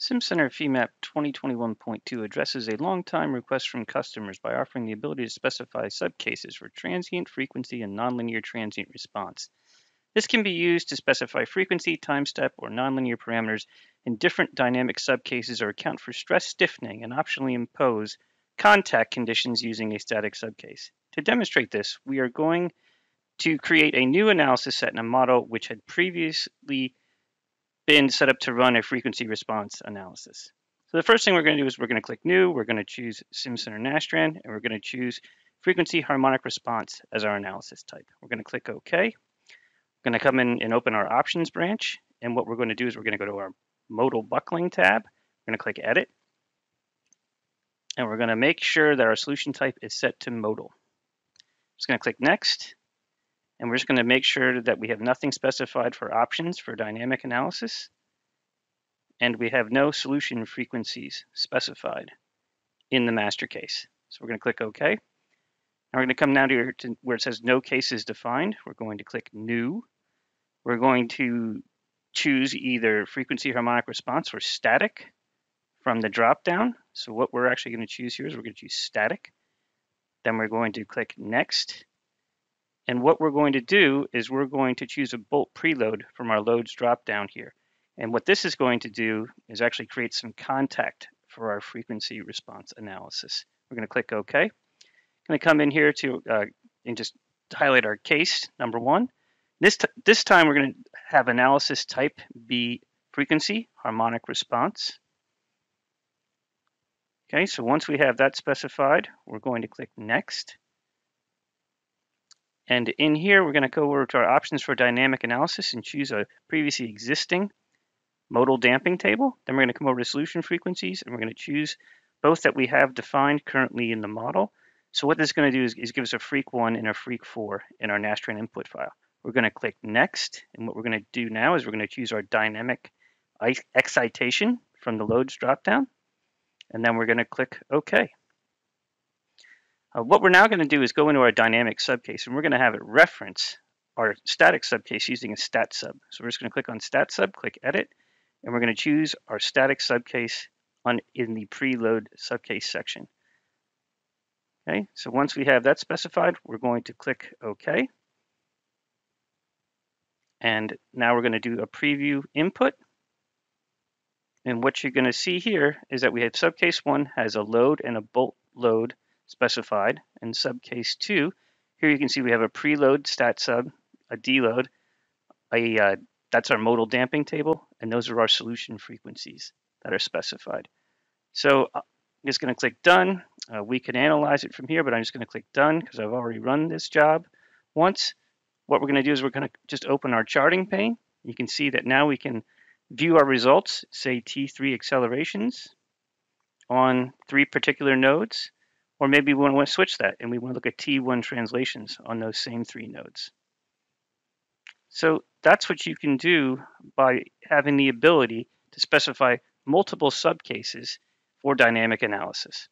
SimCenter FEMAP 2021.2 addresses a long-time request from customers by offering the ability to specify subcases for transient, frequency, and nonlinear transient response. This can be used to specify frequency, time step, or nonlinear parameters in different dynamic subcases or account for stress stiffening and optionally impose contact conditions using a static subcase. To demonstrate this, we are going to create a new analysis set in a model which had previously been set up to run a frequency response analysis. So the first thing we're going to do is we're going to click New, we're going to choose SimCenter Nastran, and we're going to choose Frequency Harmonic Response as our analysis type. We're going to click OK. We're going to come in and open our Options branch, and what we're going to do is we're going to go to our Modal Buckling tab. We're going to click Edit, and we're going to make sure that our solution type is set to modal. Just going to click Next, and we're just going to make sure that we have nothing specified for options for dynamic analysis. And we have no solution frequencies specified in the master case. So we're going to click OK. Now we're going to come down to, to where it says no cases defined. We're going to click New. We're going to choose either frequency harmonic response or static from the drop down. So what we're actually going to choose here is we're going to choose static. Then we're going to click Next. And what we're going to do is we're going to choose a bolt preload from our loads drop down here. And what this is going to do is actually create some contact for our frequency response analysis. We're going to click OK. I'm going to come in here to uh, and just highlight our case number one. This, this time we're going to have analysis type be frequency harmonic response. Okay, so once we have that specified, we're going to click Next. And in here, we're going to go over to our options for dynamic analysis and choose a previously existing modal damping table. Then we're going to come over to solution frequencies and we're going to choose both that we have defined currently in the model. So what this is going to do is, is give us a freq 1 and a freq 4 in our Nastran input file. We're going to click next. And what we're going to do now is we're going to choose our dynamic excitation from the loads dropdown. And then we're going to click OK. Uh, what we're now going to do is go into our dynamic subcase, and we're going to have it reference our static subcase using a stat sub. So we're just going to click on stat sub, click edit, and we're going to choose our static subcase on in the preload subcase section. Okay, so once we have that specified, we're going to click OK. And now we're going to do a preview input. And what you're going to see here is that we have subcase 1 has a load and a bolt load specified. In subcase 2, here you can see we have a preload stat sub, a DLOAD, a, uh, that's our modal damping table, and those are our solution frequencies that are specified. So uh, I'm just going to click Done. Uh, we can analyze it from here, but I'm just going to click Done because I've already run this job once. What we're going to do is we're going to just open our charting pane. You can see that now we can view our results, say T3 accelerations on three particular nodes. Or maybe we want to switch that and we want to look at T1 translations on those same three nodes. So that's what you can do by having the ability to specify multiple subcases for dynamic analysis.